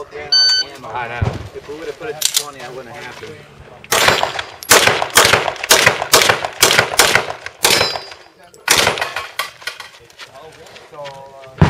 I know. If we would have put it to 20, I wouldn't have happened. So uh,